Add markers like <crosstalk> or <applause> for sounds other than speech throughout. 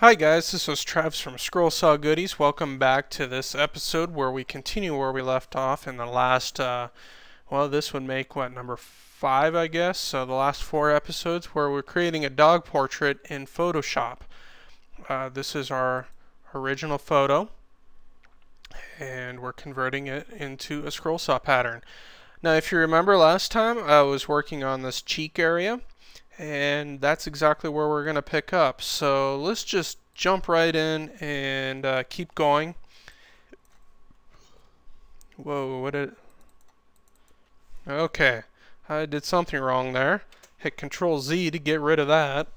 Hi guys, this is Travis from Scroll Saw Goodies. Welcome back to this episode where we continue where we left off in the last, uh, well this would make what, number 5 I guess, so the last 4 episodes where we're creating a dog portrait in Photoshop. Uh, this is our original photo and we're converting it into a scroll saw pattern. Now if you remember last time I was working on this cheek area and that's exactly where we're going to pick up. So let's just jump right in and uh, keep going. Whoa, what did... Okay, I did something wrong there. Hit Control Z to get rid of that.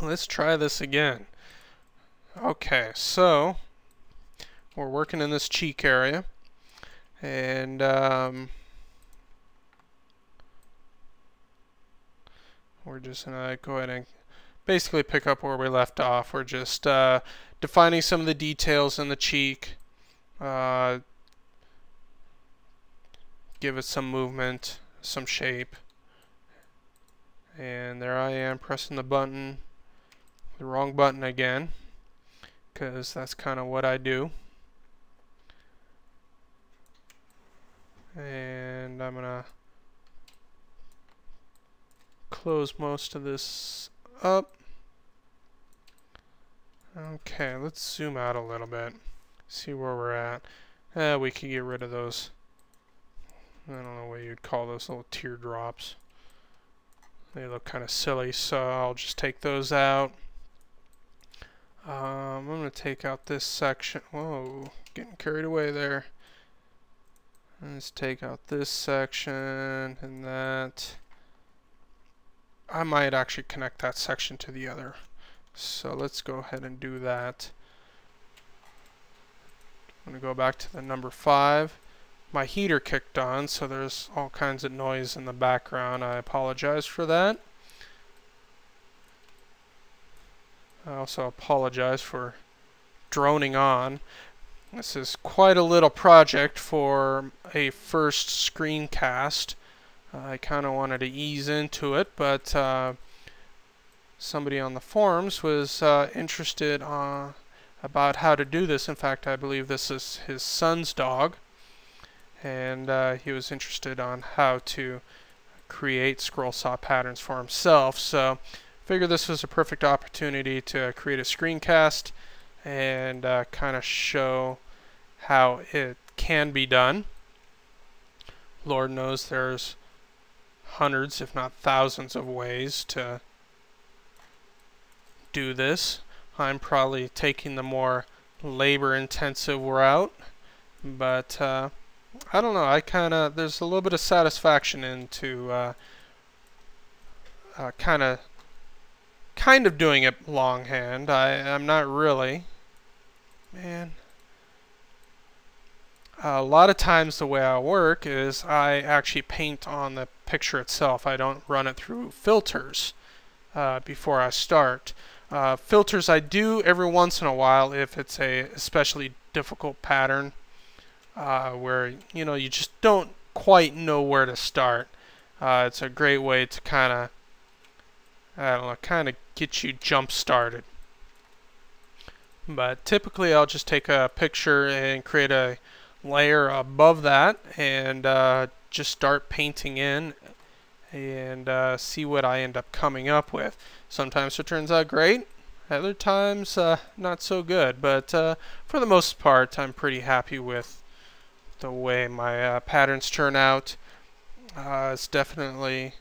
Let's try this again. Okay, so we're working in this cheek area and um, we're just to go ahead and basically pick up where we left off. We're just uh, defining some of the details in the cheek, uh, give it some movement, some shape. And there I am pressing the button, the wrong button again, because that's kind of what I do. And I'm going to close most of this up. Okay, let's zoom out a little bit. See where we're at. Uh, we can get rid of those. I don't know what you'd call those little teardrops. They look kind of silly, so I'll just take those out. Um, I'm going to take out this section. Whoa, getting carried away there. Let's take out this section and that. I might actually connect that section to the other. So let's go ahead and do that. I'm going to go back to the number 5. My heater kicked on, so there's all kinds of noise in the background. I apologize for that. I also apologize for droning on. This is quite a little project for a first screencast. I kind of wanted to ease into it, but uh, somebody on the forums was uh, interested uh, about how to do this. In fact, I believe this is his son's dog, and uh, he was interested on how to create scroll saw patterns for himself. So, figure this was a perfect opportunity to create a screencast and uh, kind of show how it can be done. Lord knows there's hundreds, if not thousands, of ways to do this. I'm probably taking the more labor-intensive route, but uh, I don't know. I kind of there's a little bit of satisfaction into uh, uh, kind of kind of doing it longhand. I I'm not really. Man, a lot of times the way I work is I actually paint on the picture itself. I don't run it through filters uh, before I start. Uh, filters I do every once in a while if it's a especially difficult pattern uh, where you know you just don't quite know where to start. Uh, it's a great way to kind of I don't know, kind of get you jump started. But typically I'll just take a picture and create a layer above that and uh, just start painting in and uh, see what I end up coming up with. Sometimes it turns out great, other times uh, not so good, but uh, for the most part I'm pretty happy with the way my uh, patterns turn out. Uh, it's definitely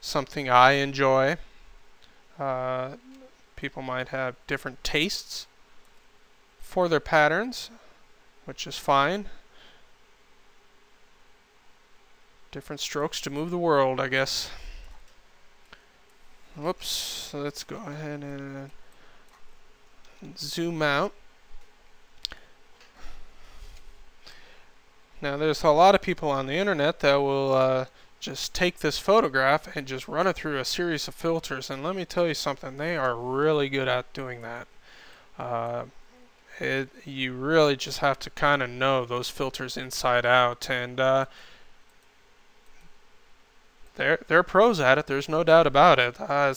something I enjoy. people might have different tastes for their patterns which is fine. Different strokes to move the world, I guess. Whoops. Let's go ahead and zoom out. Now there's a lot of people on the internet that will uh, just take this photograph and just run it through a series of filters and let me tell you something, they are really good at doing that. Uh, it, you really just have to kind of know those filters inside out and uh, they're they're pros at it there's no doubt about it. Uh,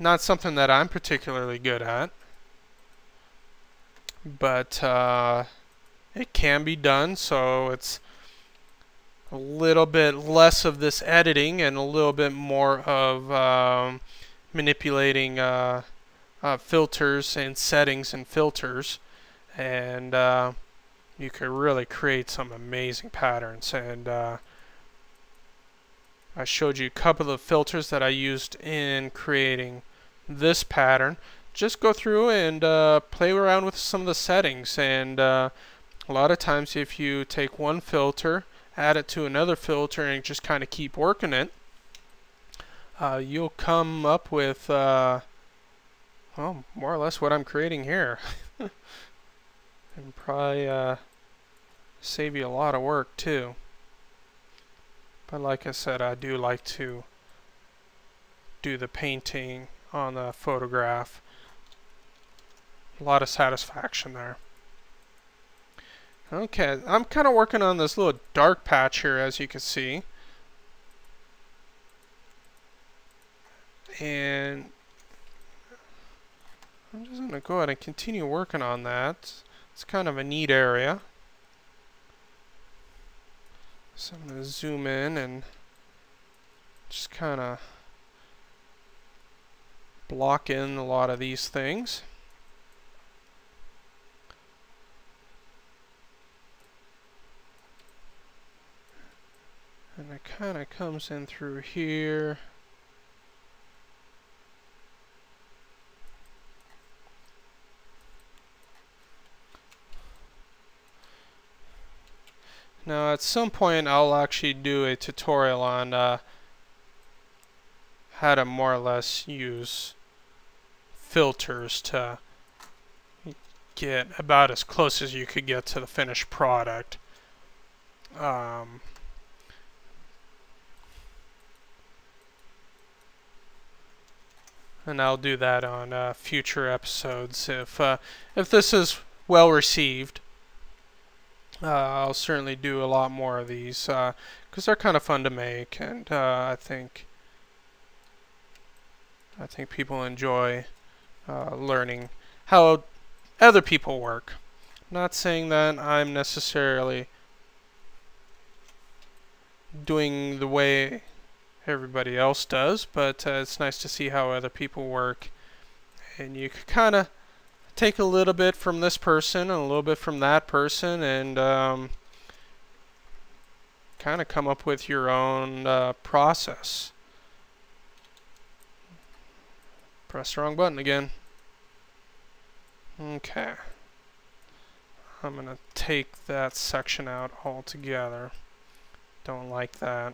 not something that I'm particularly good at, but uh, it can be done, so it's a little bit less of this editing and a little bit more of um, manipulating uh, uh, filters and settings and filters. And uh, you can really create some amazing patterns. And uh, I showed you a couple of filters that I used in creating this pattern. Just go through and uh, play around with some of the settings and uh, a lot of times if you take one filter add it to another filter and just kind of keep working it uh, you'll come up with uh, well more or less what I'm creating here. <laughs> And probably uh, save you a lot of work too but like I said I do like to do the painting on the photograph a lot of satisfaction there Okay, I'm kind of working on this little dark patch here, as you can see. And I'm just going to go ahead and continue working on that. It's kind of a neat area. So I'm going to zoom in and just kind of block in a lot of these things. And it kind of comes in through here. Now at some point I'll actually do a tutorial on uh, how to more or less use filters to get about as close as you could get to the finished product. Um, and I'll do that on uh, future episodes if uh, if this is well received. Uh, I'll certainly do a lot more of these because uh, they're kind of fun to make, and uh, I think I think people enjoy uh, learning how other people work. not saying that I'm necessarily doing the way everybody else does, but uh, it's nice to see how other people work. And you can kind of take a little bit from this person and a little bit from that person and um, kind of come up with your own uh, process. Press the wrong button again. Okay. I'm going to take that section out altogether. Don't like that.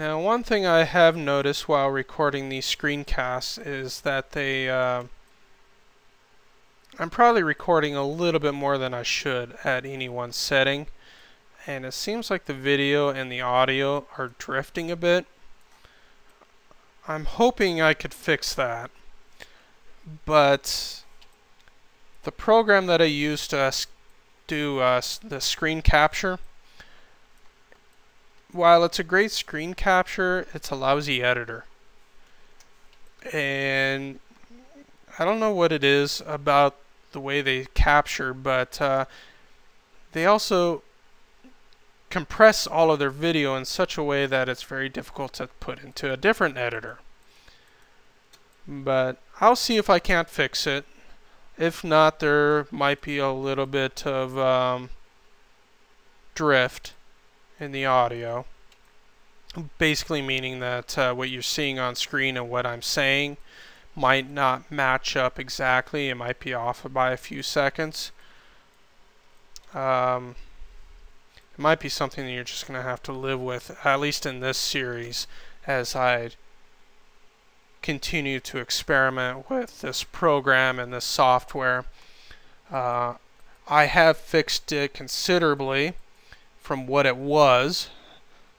Now one thing I have noticed while recording these screencasts is that they uh, I'm probably recording a little bit more than I should at any one setting and it seems like the video and the audio are drifting a bit. I'm hoping I could fix that but the program that I use to do uh, the screen capture while it's a great screen capture, it's a lousy editor. And I don't know what it is about the way they capture, but uh, they also compress all of their video in such a way that it's very difficult to put into a different editor. But I'll see if I can't fix it. If not, there might be a little bit of um, drift in the audio. Basically meaning that uh, what you're seeing on screen and what I'm saying might not match up exactly. It might be off by a few seconds. Um, it might be something that you're just going to have to live with, at least in this series, as I continue to experiment with this program and this software. Uh, I have fixed it considerably from what it was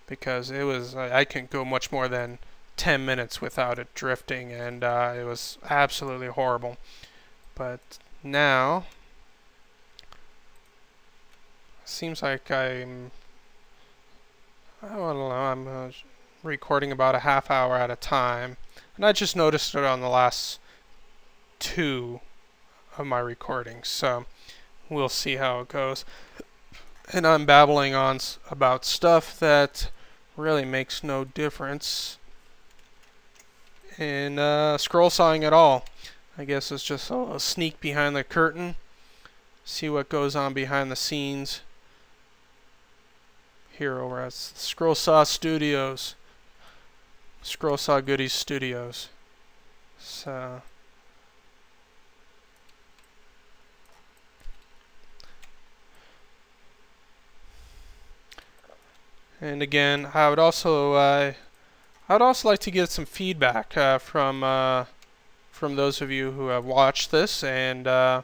because it was I couldn't go much more than 10 minutes without it drifting and uh, it was absolutely horrible. But now seems like I'm I don't know I'm uh, recording about a half hour at a time and I just noticed it on the last two of my recordings so we'll see how it goes and I'm babbling on about stuff that really makes no difference in uh, scroll sawing at all I guess it's just a, sneak behind the curtain see what goes on behind the scenes here over at Scroll Saw Studios. Scroll Saw Goodies Studios. So And again, I would also uh, I would also like to get some feedback uh, from uh, from those of you who have watched this and uh,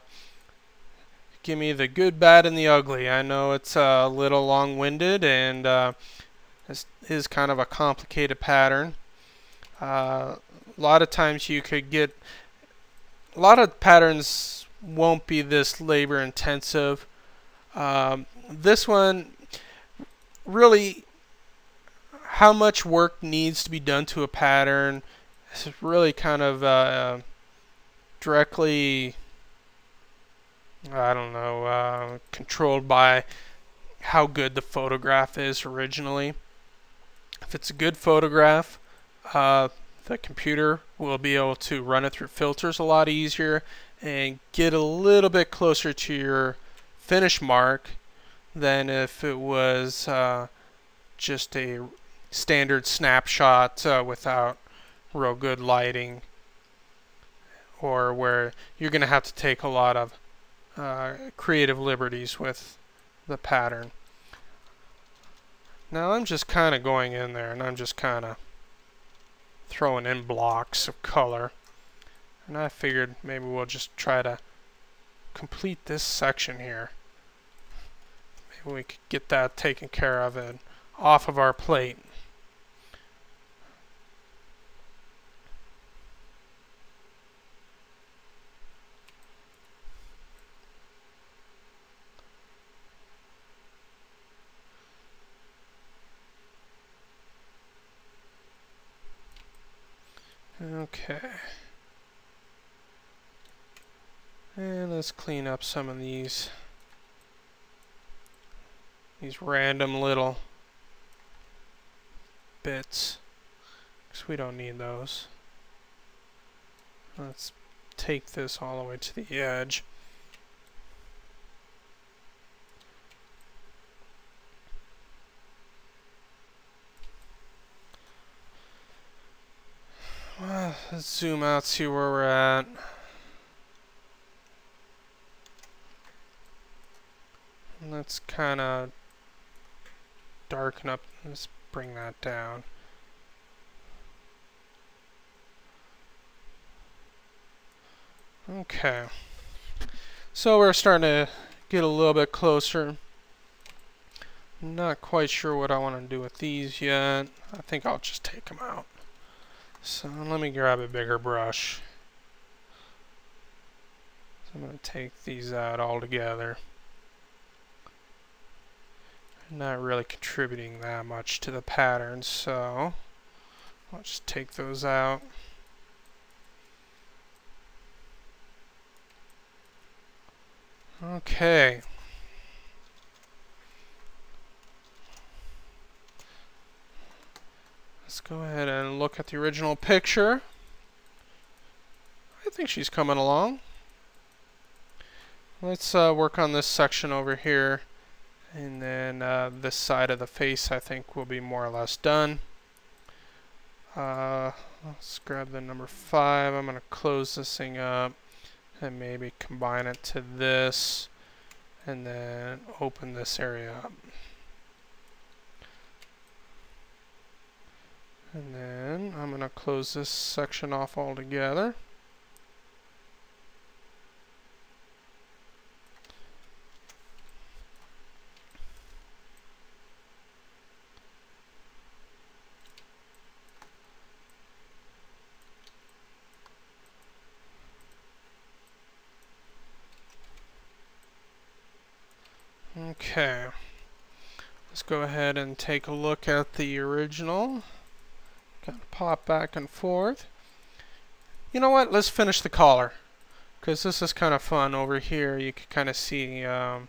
give me the good, bad, and the ugly. I know it's a little long-winded and uh, is kind of a complicated pattern. Uh, a lot of times you could get a lot of patterns won't be this labor intensive. Um, this one really how much work needs to be done to a pattern is really kind of uh, directly I don't know, uh, controlled by how good the photograph is originally. If it's a good photograph, uh, the computer will be able to run it through filters a lot easier and get a little bit closer to your finish mark than if it was uh, just a standard snapshot uh, without real good lighting or where you're going to have to take a lot of uh, creative liberties with the pattern. Now I'm just kind of going in there and I'm just kind of throwing in blocks of color. And I figured maybe we'll just try to complete this section here. Maybe we could get that taken care of and off of our plate. Okay. And let's clean up some of these these random little bits because we don't need those. Let's take this all the way to the edge. Well, zoom out, see where we're at. Let's kind of darken up. Let's bring that down. Okay. So we're starting to get a little bit closer. not quite sure what I want to do with these yet. I think I'll just take them out. So let me grab a bigger brush. So I'm going to take these out all together. Not really contributing that much to the pattern, so I'll just take those out. Okay. Let's go ahead and look at the original picture. I think she's coming along. Let's uh, work on this section over here. And then uh, this side of the face I think will be more or less done. Uh, let's grab the number 5. I'm going to close this thing up and maybe combine it to this and then open this area up. And then I'm going to close this section off altogether. Okay, let's go ahead and take a look at the original. Kind of pop back and forth. You know what? Let's finish the collar. Because this is kind of fun over here. You can kind of see um,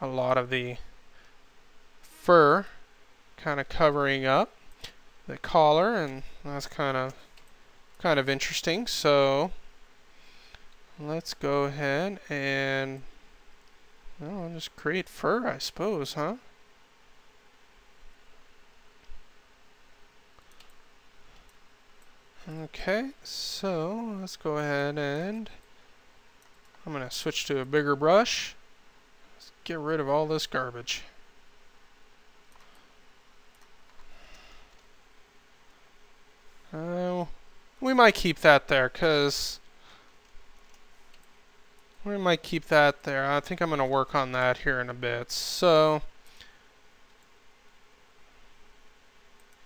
a lot of the fur kind of covering up the collar and that's kind of kind of interesting so let's go ahead and well, just create fur I suppose huh okay so let's go ahead and I'm gonna switch to a bigger brush let's get rid of all this garbage Uh, we might keep that there, because... We might keep that there. I think I'm going to work on that here in a bit. So...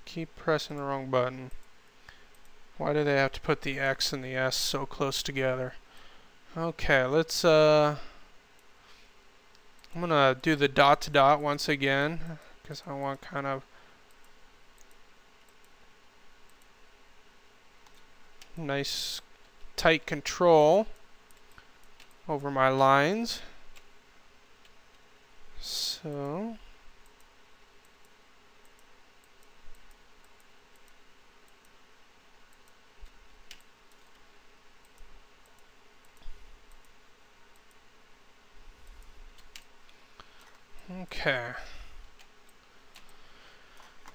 Keep pressing the wrong button. Why do they have to put the X and the S so close together? Okay, let's... Uh, I'm to do the dot to dot once again, because I want kind of nice tight control over my lines. So Okay.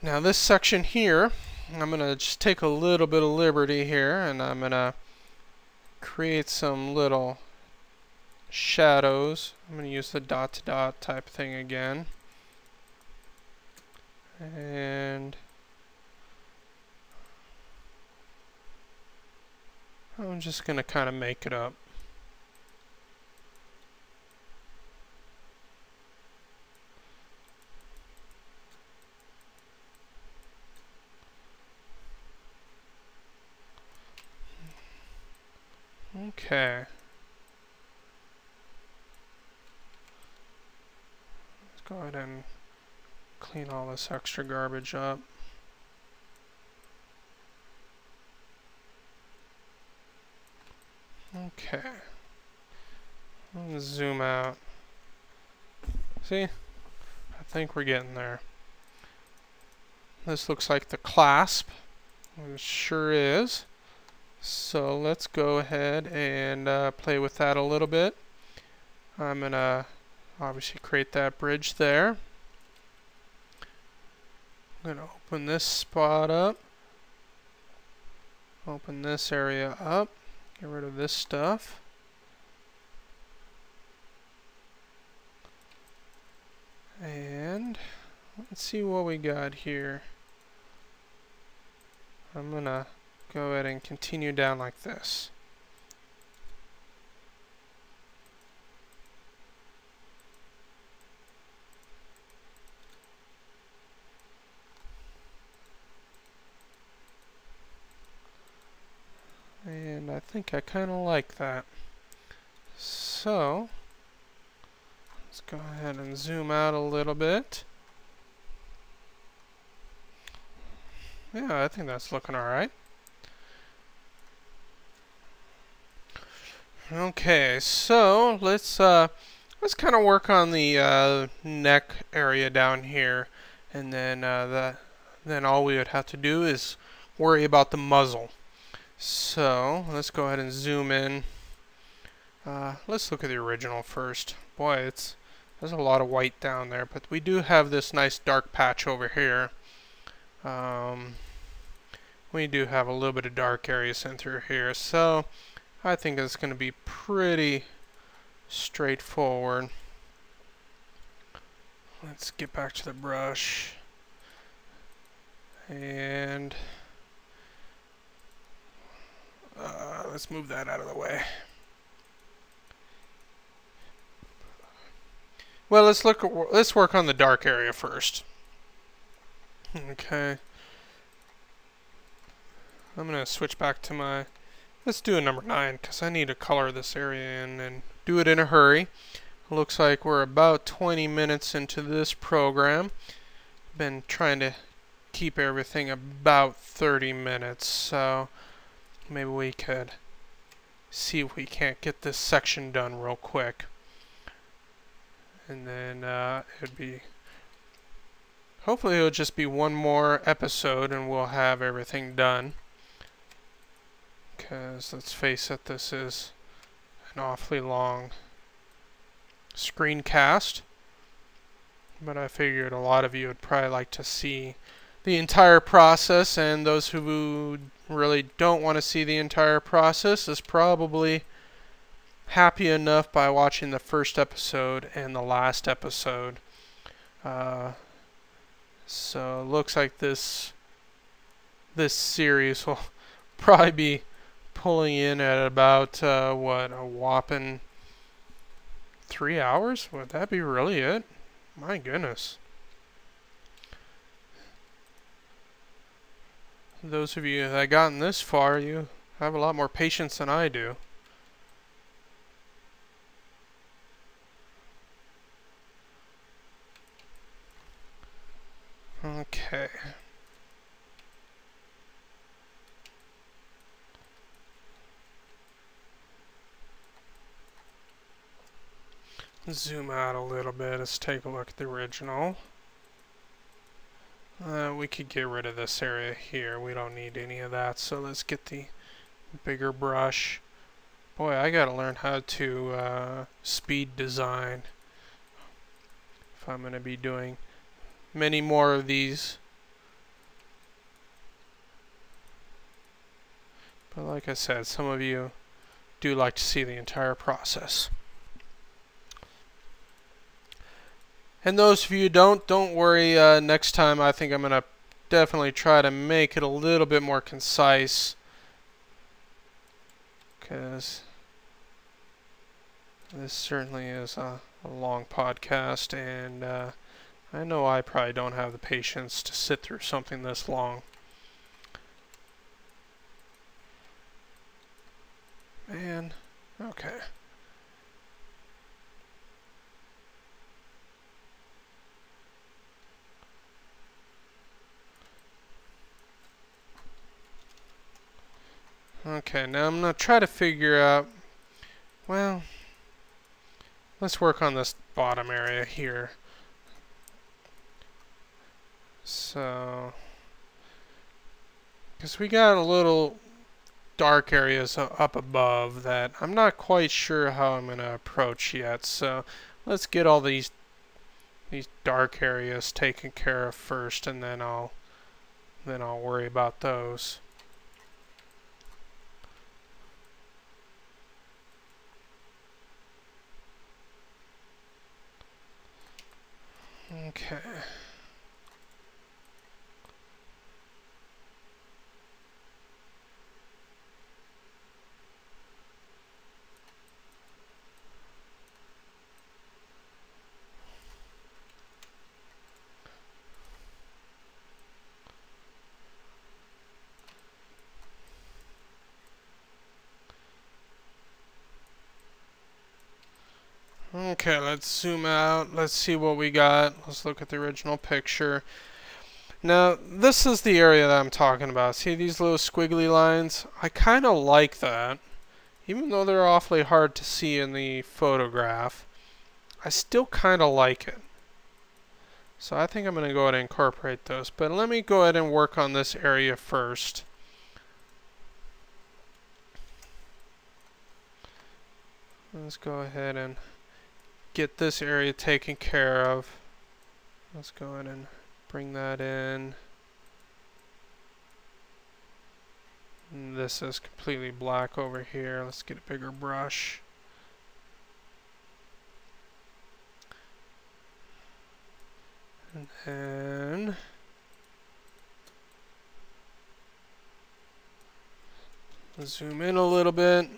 Now this section here I'm going to just take a little bit of liberty here and I'm going to create some little shadows. I'm going to use the dot to dot type thing again. And I'm just going to kind of make it up. Okay. Let's go ahead and clean all this extra garbage up. Okay. zoom out. See? I think we're getting there. This looks like the clasp. It sure is. So let's go ahead and uh, play with that a little bit. I'm going to obviously create that bridge there. I'm going to open this spot up. Open this area up. Get rid of this stuff. And let's see what we got here. I'm going to go ahead and continue down like this. And I think I kind of like that. So, let's go ahead and zoom out a little bit. Yeah, I think that's looking alright. Okay, so let's uh, let's kind of work on the uh, neck area down here, and then uh, the then all we would have to do is worry about the muzzle. So let's go ahead and zoom in. Uh, let's look at the original first. Boy, it's there's a lot of white down there, but we do have this nice dark patch over here. Um, we do have a little bit of dark areas in through here, so I think it's going to be pretty straightforward. Let's get back to the brush. And uh, let's move that out of the way. Well, let's look. At, let's work on the dark area first. Okay. I'm gonna switch back to my Let's do a number 9 because I need to color this area in and do it in a hurry. looks like we're about 20 minutes into this program. Been trying to keep everything about 30 minutes, so maybe we could see if we can't get this section done real quick. And then uh, it'd be hopefully it'll just be one more episode and we'll have everything done. Because let's face it, this is an awfully long screencast. But I figured a lot of you would probably like to see the entire process, and those who really don't want to see the entire process is probably happy enough by watching the first episode and the last episode. Uh, so looks like this this series <laughs> will probably be pulling in at about uh, what a whopping three hours. Would that be really it? My goodness. Those of you that gotten this far, you have a lot more patience than I do. Okay. Zoom out a little bit. Let's take a look at the original. Uh, we could get rid of this area here. We don't need any of that. So let's get the bigger brush. Boy, I gotta learn how to uh, speed design if I'm gonna be doing many more of these. But like I said, some of you do like to see the entire process. And those of you don't, don't worry. Uh, next time I think I'm going to definitely try to make it a little bit more concise. Because this certainly is a, a long podcast. And uh, I know I probably don't have the patience to sit through something this long. Man, okay. Okay, now I'm going to try to figure out, well, let's work on this bottom area here. So, because we got a little dark areas up above that I'm not quite sure how I'm going to approach yet. So, let's get all these these dark areas taken care of first and then I'll then I'll worry about those. Okay. Okay, let's zoom out. Let's see what we got. Let's look at the original picture. Now, this is the area that I'm talking about. See these little squiggly lines? I kind of like that. Even though they're awfully hard to see in the photograph, I still kind of like it. So I think I'm going to go ahead and incorporate those. But let me go ahead and work on this area first. Let's go ahead and get this area taken care of. Let's go ahead and bring that in. And this is completely black over here. Let's get a bigger brush. And then zoom in a little bit.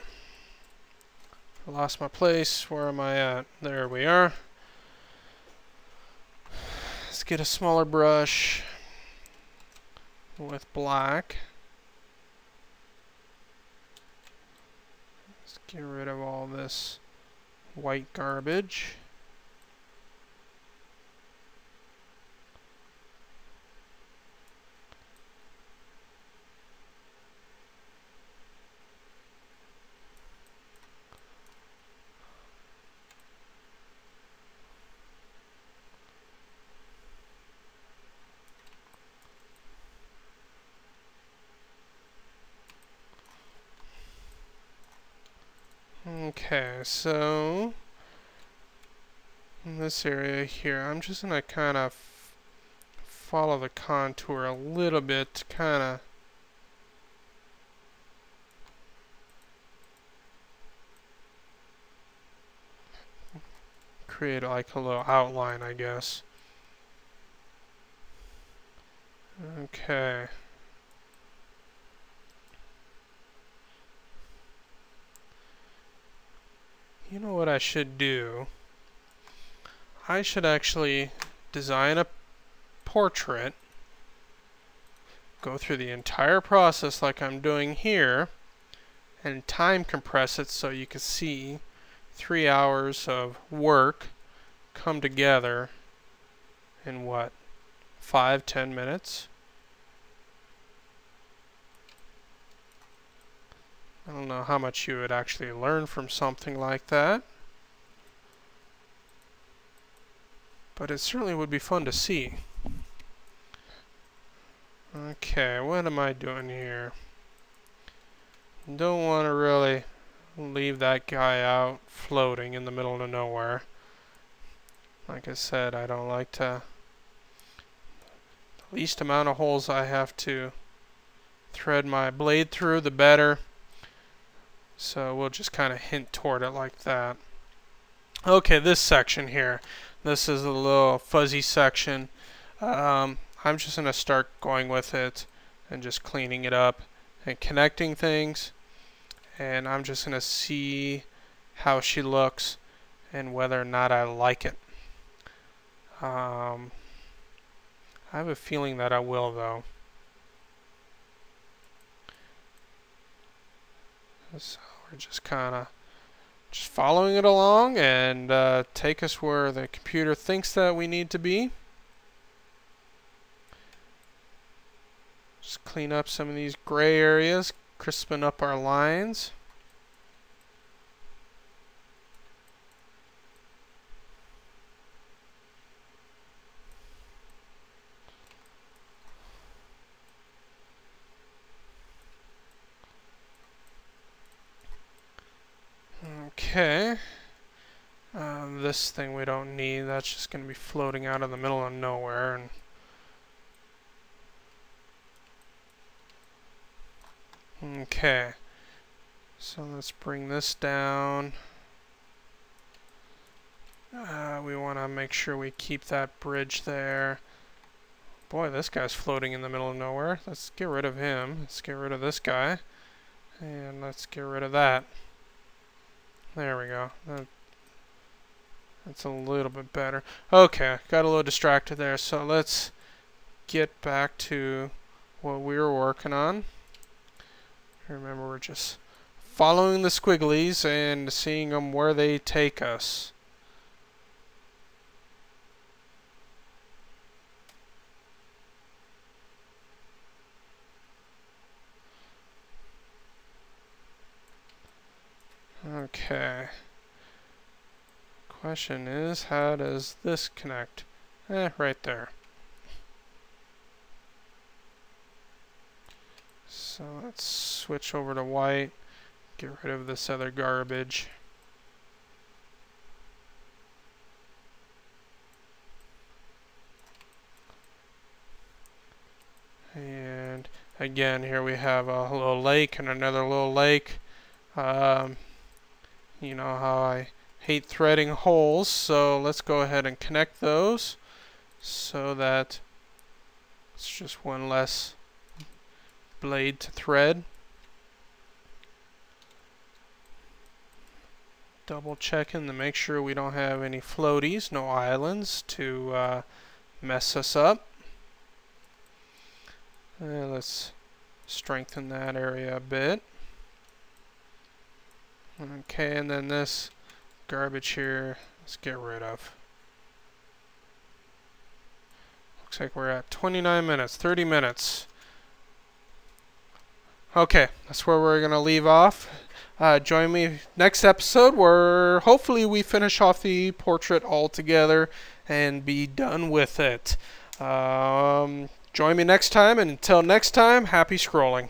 Lost my place. Where am I at? There we are. Let's get a smaller brush with black. Let's get rid of all this white garbage. Okay, so in this area here, I'm just going to kind of follow the contour a little bit to kind of create like a little outline, I guess. Okay. You know what I should do? I should actually design a portrait, go through the entire process like I'm doing here, and time compress it so you can see three hours of work come together in what, five, ten minutes? I don't know how much you would actually learn from something like that. But it certainly would be fun to see. Okay, what am I doing here? Don't want to really leave that guy out floating in the middle of nowhere. Like I said, I don't like to... The least amount of holes I have to thread my blade through, the better. So we'll just kind of hint toward it like that. Okay, this section here. This is a little fuzzy section. Um, I'm just going to start going with it and just cleaning it up and connecting things and I'm just going to see how she looks and whether or not I like it. Um, I have a feeling that I will though. So we're just kind of just following it along and uh, take us where the computer thinks that we need to be. Just clean up some of these gray areas, crispen up our lines. Okay. Um, this thing we don't need. That's just going to be floating out in the middle of nowhere. and Okay. So let's bring this down. Uh, we want to make sure we keep that bridge there. Boy, this guy's floating in the middle of nowhere. Let's get rid of him. Let's get rid of this guy. And let's get rid of that. There we go. That, that's a little bit better. Okay, got a little distracted there. So let's get back to what we were working on. Remember, we're just following the squigglies and seeing them where they take us. Okay. Question is, how does this connect? Eh, right there. So let's switch over to white, get rid of this other garbage. And again, here we have a little lake and another little lake. Um, you know how I hate threading holes, so let's go ahead and connect those so that it's just one less blade to thread. Double checking to make sure we don't have any floaties, no islands to uh, mess us up. Uh, let's strengthen that area a bit. Okay, and then this garbage here, let's get rid of. Looks like we're at 29 minutes, 30 minutes. Okay, that's where we're going to leave off. Uh, join me next episode where hopefully we finish off the portrait altogether and be done with it. Um, join me next time, and until next time, happy scrolling.